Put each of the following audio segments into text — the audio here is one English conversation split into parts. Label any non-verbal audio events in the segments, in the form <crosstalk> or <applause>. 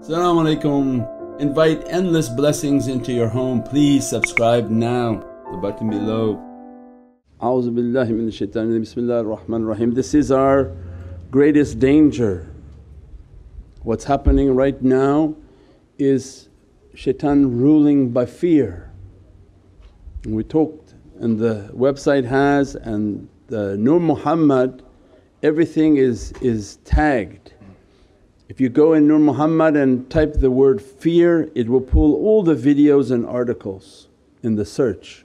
Assalamu alaikum. Invite endless blessings into your home. Please subscribe now, the button below. Shaitanir Bismillahir Rahmanir Rahim. This is our greatest danger. What's happening right now is shaitan ruling by fear. And we talked and the website has and the Nur Muhammad everything is, is tagged. If you go in Nur Muhammad and type the word fear it will pull all the videos and articles in the search.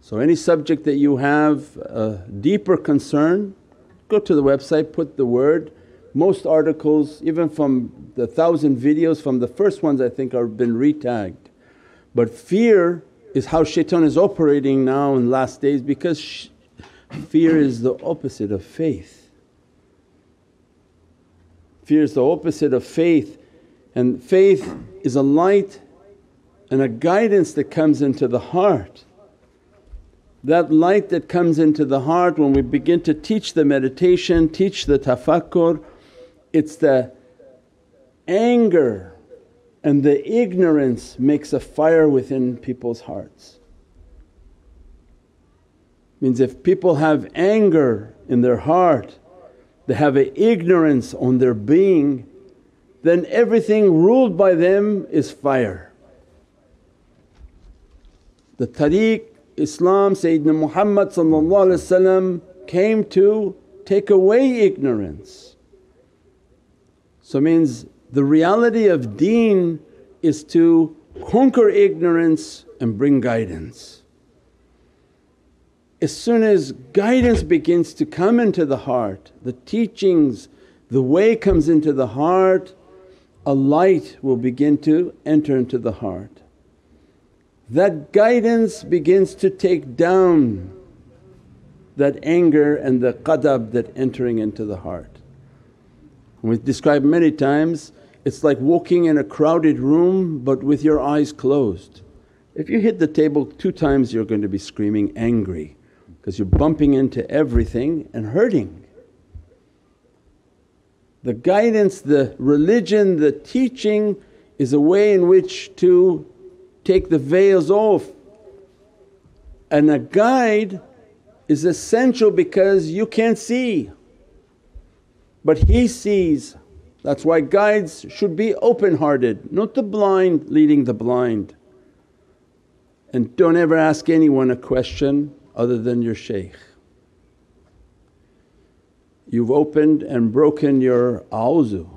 So any subject that you have a deeper concern go to the website, put the word. Most articles even from the thousand videos from the first ones I think are been retagged. But fear is how shaitan is operating now in last days because fear is the opposite of faith. Fear is the opposite of faith and faith is a light and a guidance that comes into the heart. That light that comes into the heart when we begin to teach the meditation, teach the tafakkur, it's the anger and the ignorance makes a fire within people's hearts. Means if people have anger in their heart, they have an ignorance on their being, then everything ruled by them is fire. The tariq Islam Sayyidina Muhammad came to take away ignorance. So means the reality of deen is to conquer ignorance and bring guidance. As soon as guidance begins to come into the heart, the teachings, the way comes into the heart, a light will begin to enter into the heart that guidance begins to take down that anger and the qadab that entering into the heart. We've described many times it's like walking in a crowded room but with your eyes closed. If you hit the table two times you're going to be screaming angry because you're bumping into everything and hurting. The guidance, the religion, the teaching is a way in which to take the veils off. And a guide is essential because you can't see but he sees. That's why guides should be open hearted, not the blind leading the blind. And don't ever ask anyone a question other than your shaykh. You've opened and broken your auzu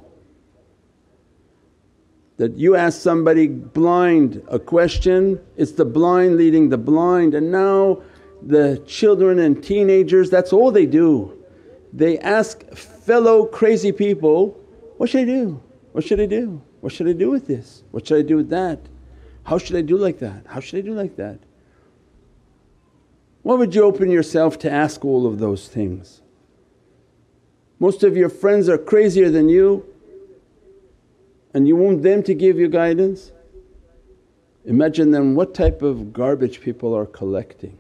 that you ask somebody blind a question, it's the blind leading the blind and now the children and teenagers that's all they do. They ask fellow crazy people, what should I do? What should I do? What should I do with this? What should I do with that? How should I do like that? How should I do like that? Why would you open yourself to ask all of those things? Most of your friends are crazier than you and you want them to give you guidance? Imagine then what type of garbage people are collecting.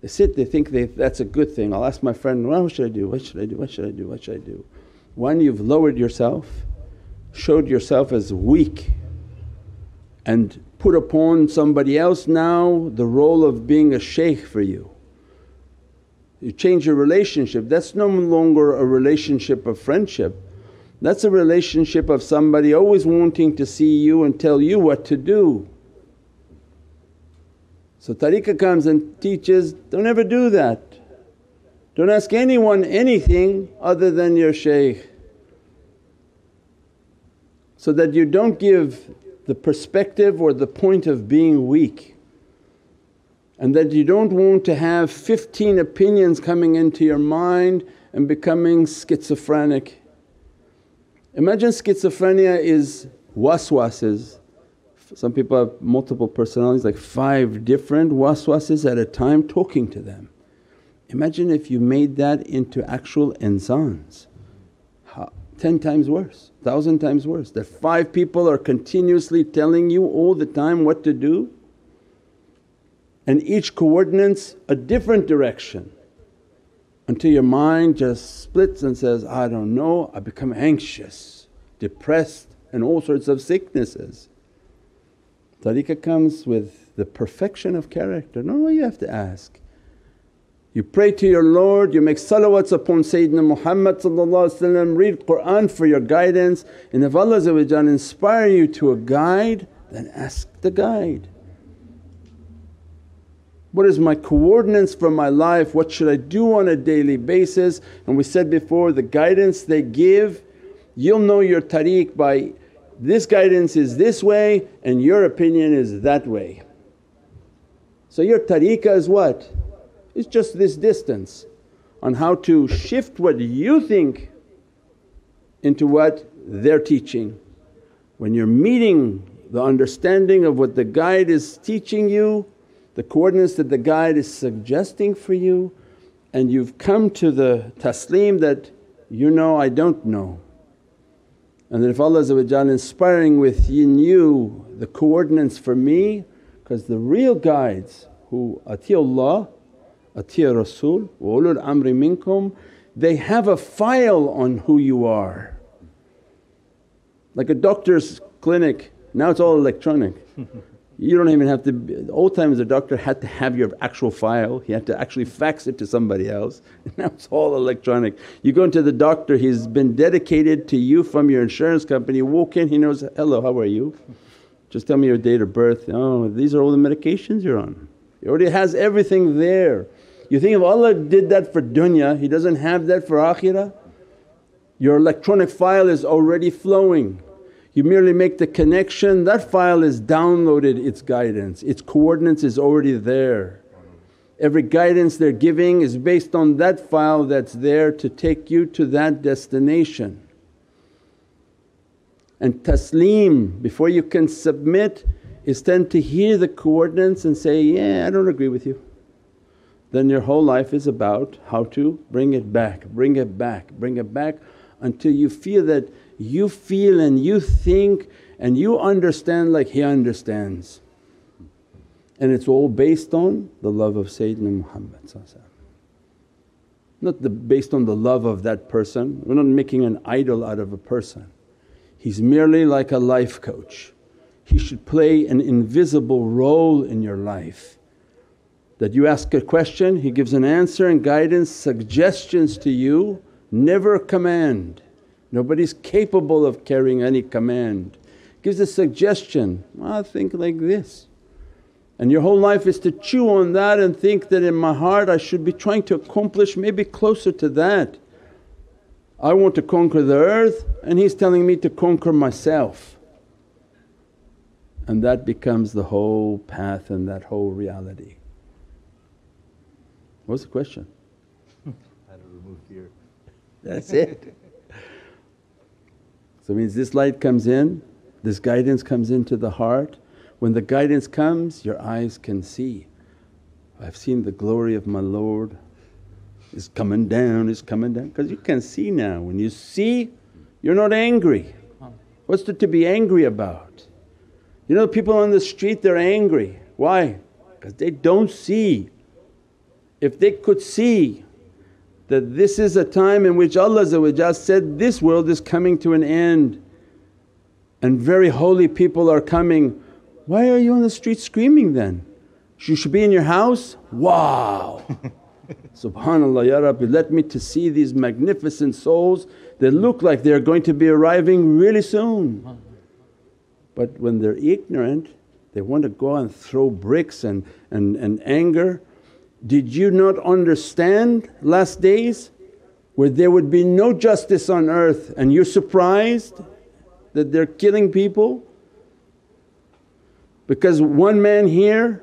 They sit, they think they, that's a good thing. I'll ask my friend, well, what should I do? What should I do? What should I do? What should I do? One, you've lowered yourself, showed yourself as weak and put upon somebody else now the role of being a shaykh for you. You change your relationship, that's no longer a relationship of friendship that's a relationship of somebody always wanting to see you and tell you what to do. So tariqah comes and teaches, don't ever do that. Don't ask anyone anything other than your shaykh. So that you don't give the perspective or the point of being weak and that you don't want to have 15 opinions coming into your mind and becoming schizophrenic. Imagine schizophrenia is waswases. Some people have multiple personalities like five different waswases at a time talking to them. Imagine if you made that into actual insans, ten times worse, thousand times worse. That five people are continuously telling you all the time what to do and each coordinates a different direction until your mind just splits and says, I don't know, I become anxious, depressed, and all sorts of sicknesses. Tariqah comes with the perfection of character, no you have to ask. You pray to your Lord, you make salawats upon Sayyidina Muhammad read Qur'an for your guidance and if Allah inspire you to a guide then ask the guide. What is my coordinates for my life? What should I do on a daily basis? And we said before the guidance they give, you'll know your tariq by this guidance is this way and your opinion is that way. So your tariqah is what? It's just this distance on how to shift what you think into what they're teaching. When you're meeting the understanding of what the guide is teaching you the coordinates that the guide is suggesting for you and you've come to the taslim that, you know I don't know. And that if Allah inspiring within you the coordinates for me because the real guides who Allah, atiya Rasul wa ulul amri minkum they have a file on who you are. Like a doctor's clinic, now it's all electronic. <laughs> You don't even have to… old times the doctor had to have your actual file, he had to actually fax it to somebody else. <laughs> Now it's all electronic. You go into the doctor, he's been dedicated to you from your insurance company, you walk in, he knows, hello, how are you? Just tell me your date of birth. Oh, these are all the medications you're on. He already has everything there. You think if Allah did that for dunya, He doesn't have that for akhirah? Your electronic file is already flowing. You merely make the connection, that file is downloaded its guidance, its coordinates is already there. Every guidance they're giving is based on that file that's there to take you to that destination. And taslim, before you can submit is then to hear the coordinates and say, yeah I don't agree with you. Then your whole life is about how to bring it back, bring it back, bring it back until you feel that you feel and you think and you understand like he understands. And it's all based on the love of Sayyidina Muhammad not the, based on the love of that person, we're not making an idol out of a person. He's merely like a life coach. He should play an invisible role in your life. That you ask a question, he gives an answer and guidance, suggestions to you, never command. Nobody's capable of carrying any command. Gives a suggestion, I think like this. And your whole life is to chew on that and think that in my heart I should be trying to accomplish maybe closer to that. I want to conquer the earth and he's telling me to conquer myself. And that becomes the whole path and that whole reality. What's the question? <laughs> How to remove fear. That's it. So means this light comes in, this guidance comes into the heart. When the guidance comes your eyes can see, I've seen the glory of my Lord it's coming down, it's coming down because you can see now. When you see you're not angry. What's there to be angry about? You know people on the street they're angry. Why? Because they don't see. If they could see that this is a time in which Allah said, this world is coming to an end and very holy people are coming. Why are you on the street screaming then? You should be in your house? Wow! <laughs> SubhanAllah, Ya Rabbi let me to see these magnificent souls that look like they're going to be arriving really soon. But when they're ignorant they want to go and throw bricks and, and, and anger did you not understand last days where there would be no justice on earth and you're surprised that they're killing people? Because one man here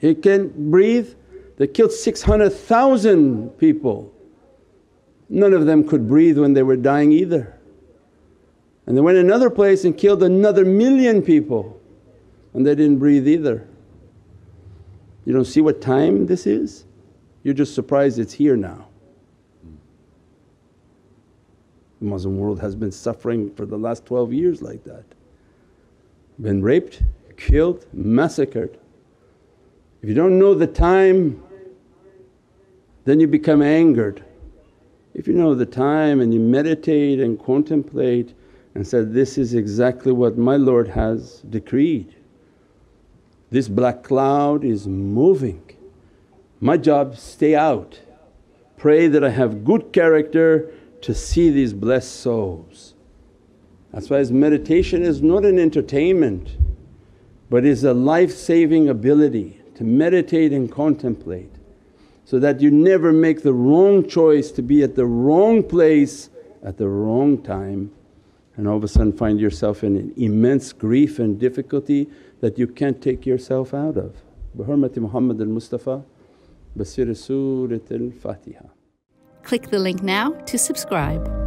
he can't breathe, they killed 600,000 people. None of them could breathe when they were dying either. And they went another place and killed another million people and they didn't breathe either. You don't see what time this is? You're just surprised it's here now. The Muslim world has been suffering for the last 12 years like that. Been raped, killed, massacred. If you don't know the time then you become angered. If you know the time and you meditate and contemplate and said, This is exactly what my Lord has decreed. This black cloud is moving. My job stay out, pray that I have good character to see these blessed souls. That's why his meditation is not an entertainment but is a life-saving ability to meditate and contemplate so that you never make the wrong choice to be at the wrong place at the wrong time and all of a sudden find yourself in an immense grief and difficulty that you can't take yourself out of. Bihurmati Muhammad al-Mustafa Basir Surat al-Fatiha. Click the link now to subscribe.